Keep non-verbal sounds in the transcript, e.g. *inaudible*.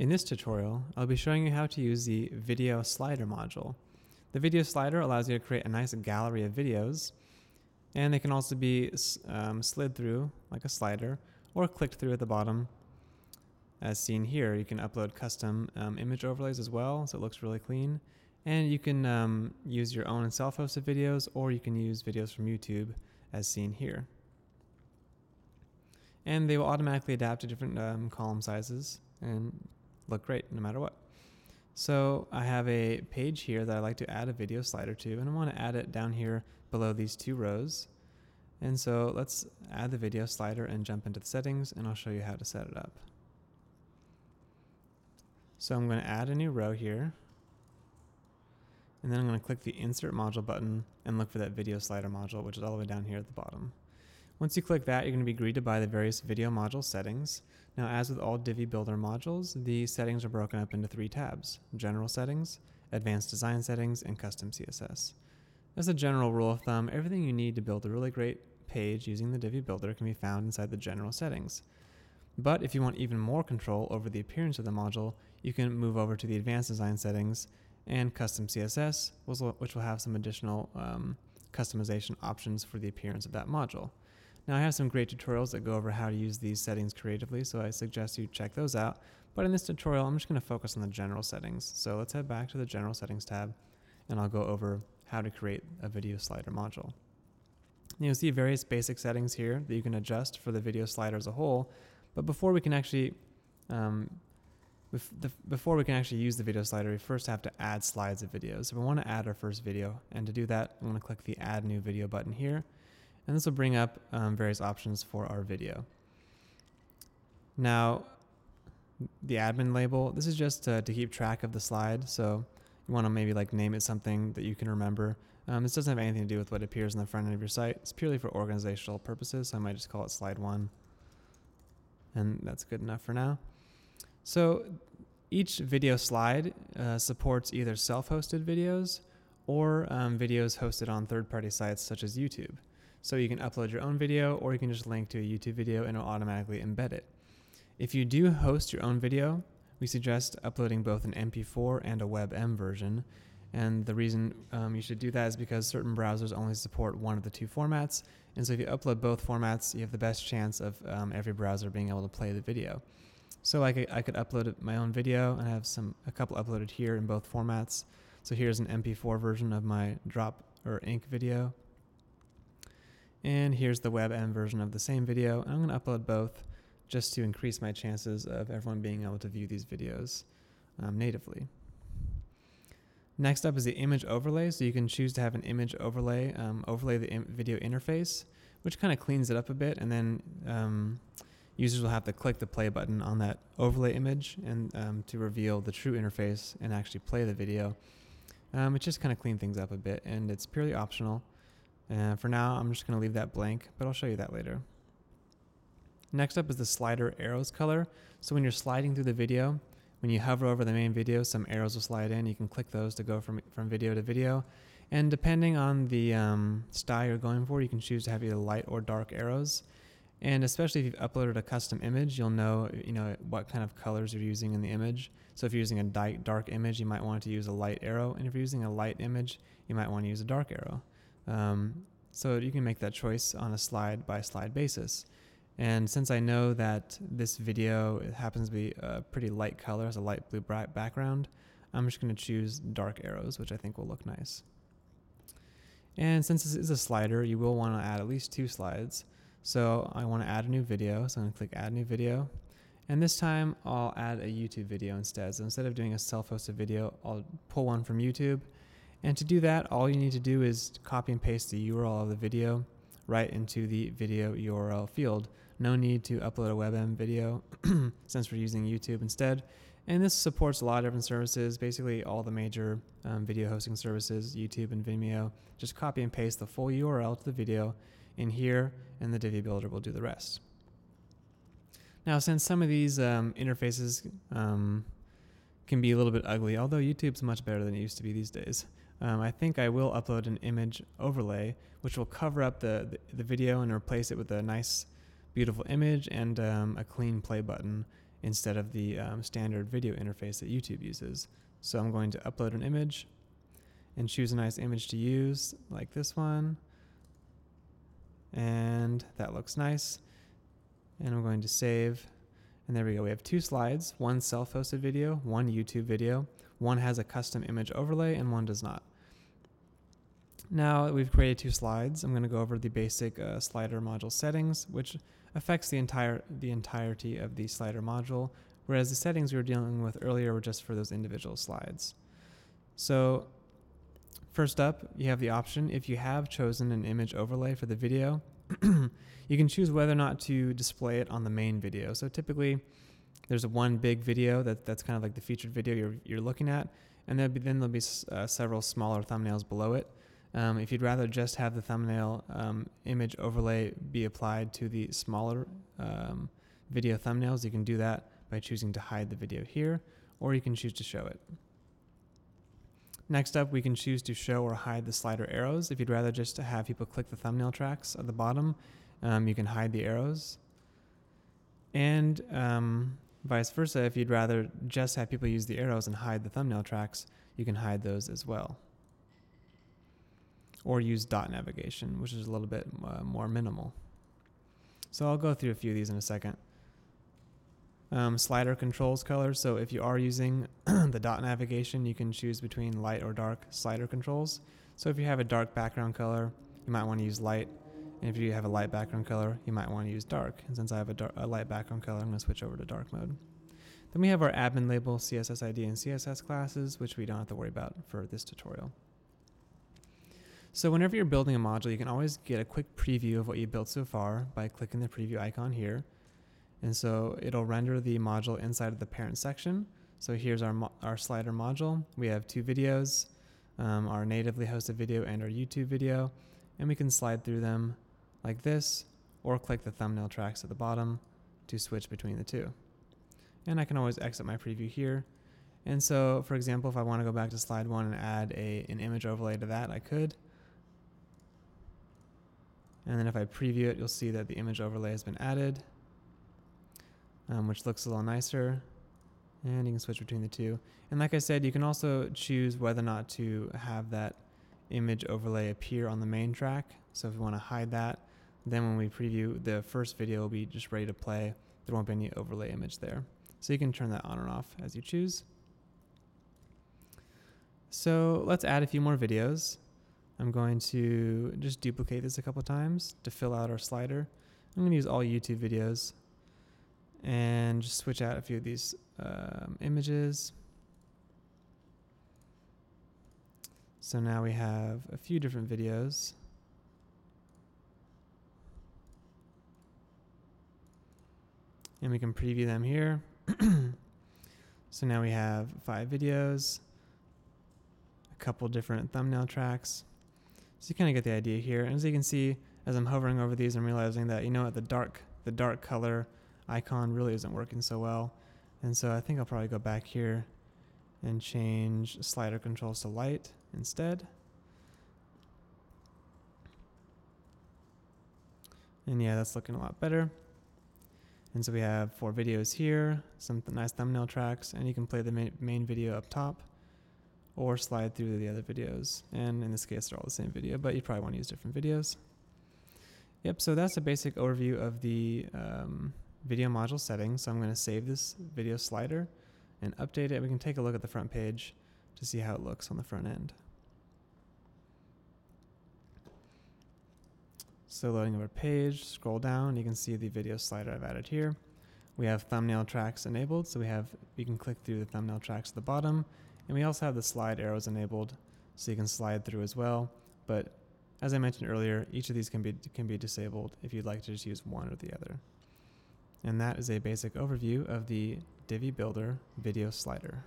In this tutorial, I'll be showing you how to use the Video Slider module. The Video Slider allows you to create a nice gallery of videos, and they can also be um, slid through like a slider or clicked through at the bottom. As seen here, you can upload custom um, image overlays as well, so it looks really clean. And you can um, use your own self-hosted videos, or you can use videos from YouTube, as seen here. And they will automatically adapt to different um, column sizes and look great no matter what. So I have a page here that I like to add a video slider to, and I want to add it down here below these two rows. And so let's add the video slider and jump into the settings, and I'll show you how to set it up. So I'm going to add a new row here. And then I'm going to click the Insert Module button and look for that Video Slider module, which is all the way down here at the bottom. Once you click that, you're going to be greeted by the various video module settings. Now, as with all Divi Builder modules, the settings are broken up into three tabs, General Settings, Advanced Design Settings, and Custom CSS. As a general rule of thumb, everything you need to build a really great page using the Divi Builder can be found inside the General Settings. But if you want even more control over the appearance of the module, you can move over to the Advanced Design Settings and Custom CSS, which will have some additional um, customization options for the appearance of that module. Now I have some great tutorials that go over how to use these settings creatively, so I suggest you check those out. But in this tutorial, I'm just going to focus on the general settings. So let's head back to the general settings tab, and I'll go over how to create a video slider module. You'll see various basic settings here that you can adjust for the video slider as a whole, but before we can actually um, before we can actually use the video slider, we first have to add slides of videos. So we want to add our first video, and to do that, I'm going to click the Add New Video button here, and this will bring up um, various options for our video. Now, the admin label, this is just to, to keep track of the slide. So you want to maybe like name it something that you can remember. Um, this doesn't have anything to do with what appears in the front end of your site. It's purely for organizational purposes. So I might just call it slide one. And that's good enough for now. So each video slide uh, supports either self-hosted videos or um, videos hosted on third-party sites such as YouTube. So you can upload your own video or you can just link to a YouTube video and it'll automatically embed it. If you do host your own video, we suggest uploading both an MP4 and a WebM version. And the reason um, you should do that is because certain browsers only support one of the two formats. And so if you upload both formats, you have the best chance of um, every browser being able to play the video. So I could, I could upload my own video and I have some a couple uploaded here in both formats. So here's an MP4 version of my drop or ink video. And here's the WebM version of the same video. I'm going to upload both just to increase my chances of everyone being able to view these videos um, natively. Next up is the image overlay. So you can choose to have an image overlay, um, overlay the Im video interface, which kind of cleans it up a bit. And then um, users will have to click the play button on that overlay image and um, to reveal the true interface and actually play the video. Um, it just kind of cleans things up a bit and it's purely optional. And for now, I'm just going to leave that blank, but I'll show you that later. Next up is the slider arrows color. So when you're sliding through the video, when you hover over the main video, some arrows will slide in. You can click those to go from, from video to video. And depending on the um, style you're going for, you can choose to have either light or dark arrows. And especially if you've uploaded a custom image, you'll know, you know what kind of colors you're using in the image. So if you're using a dark image, you might want to use a light arrow. And if you're using a light image, you might want to use a dark arrow. Um, so you can make that choice on a slide by slide basis. And since I know that this video happens to be a pretty light color, has a light blue background, I'm just going to choose dark arrows, which I think will look nice. And since this is a slider, you will want to add at least two slides. So I want to add a new video, so I'm going to click add new video. And this time I'll add a YouTube video instead. So instead of doing a self-hosted video, I'll pull one from YouTube and to do that, all you need to do is copy and paste the URL of the video right into the video URL field. No need to upload a WebM video *clears throat* since we're using YouTube instead. And this supports a lot of different services, basically all the major um, video hosting services, YouTube and Vimeo. Just copy and paste the full URL to the video in here, and the Divi Builder will do the rest. Now, since some of these um, interfaces um, can be a little bit ugly, although YouTube's much better than it used to be these days, um, I think I will upload an image overlay, which will cover up the, the, the video and replace it with a nice, beautiful image and um, a clean play button. instead of the um, standard video interface that YouTube uses. So I'm going to upload an image and choose a nice image to use, like this one. And that looks nice. And I'm going to save. And there we go. We have two slides, one self-hosted video, one YouTube video. One has a custom image overlay and one does not. Now we've created two slides. I'm going to go over the basic uh, slider module settings, which affects the entire the entirety of the slider module, whereas the settings we were dealing with earlier were just for those individual slides. So first up, you have the option if you have chosen an image overlay for the video, *clears throat* you can choose whether or not to display it on the main video. So typically there's one big video that that's kind of like the featured video you're, you're looking at, and be, then there'll be uh, several smaller thumbnails below it. Um, if you'd rather just have the thumbnail um, image overlay be applied to the smaller um, video thumbnails, you can do that by choosing to hide the video here, or you can choose to show it. Next up, we can choose to show or hide the slider arrows. If you'd rather just have people click the thumbnail tracks at the bottom, um, you can hide the arrows. And um, vice versa, if you'd rather just have people use the arrows and hide the thumbnail tracks, you can hide those as well or use dot navigation, which is a little bit uh, more minimal. So I'll go through a few of these in a second. Um, slider controls color. So if you are using *clears throat* the dot navigation, you can choose between light or dark slider controls. So if you have a dark background color, you might want to use light. And if you have a light background color, you might want to use dark. And since I have a, a light background color, I'm going to switch over to dark mode. Then we have our admin label, CSS ID, and CSS classes, which we don't have to worry about for this tutorial. So whenever you're building a module, you can always get a quick preview of what you built so far by clicking the preview icon here. And so it'll render the module inside of the parent section. So here's our, our slider module. We have two videos, um, our natively hosted video and our YouTube video. And we can slide through them like this, or click the thumbnail tracks at the bottom to switch between the two. And I can always exit my preview here. And so, for example, if I want to go back to slide one and add a, an image overlay to that, I could. And then if I preview it, you'll see that the image overlay has been added, um, which looks a little nicer. And you can switch between the two. And like I said, you can also choose whether or not to have that image overlay appear on the main track. So if you want to hide that, then when we preview, the first video will be just ready to play. There won't be any overlay image there. So you can turn that on and off as you choose. So let's add a few more videos. I'm going to just duplicate this a couple times to fill out our slider. I'm going to use all YouTube videos and just switch out a few of these um, images. So now we have a few different videos. And we can preview them here. *clears throat* so now we have five videos, a couple different thumbnail tracks. So you kind of get the idea here. And as you can see, as I'm hovering over these, I'm realizing that, you know what, the dark, the dark color icon really isn't working so well. And so I think I'll probably go back here and change slider controls to light instead. And yeah, that's looking a lot better. And so we have four videos here, some nice thumbnail tracks, and you can play the ma main video up top or slide through the other videos. And in this case, they're all the same video, but you probably want to use different videos. Yep, so that's a basic overview of the um, video module settings. So I'm going to save this video slider and update it. We can take a look at the front page to see how it looks on the front end. So loading our page, scroll down, you can see the video slider I've added here. We have thumbnail tracks enabled, so we have you can click through the thumbnail tracks at the bottom and we also have the slide arrows enabled so you can slide through as well. But as I mentioned earlier, each of these can be, can be disabled if you'd like to just use one or the other. And that is a basic overview of the Divi Builder video slider.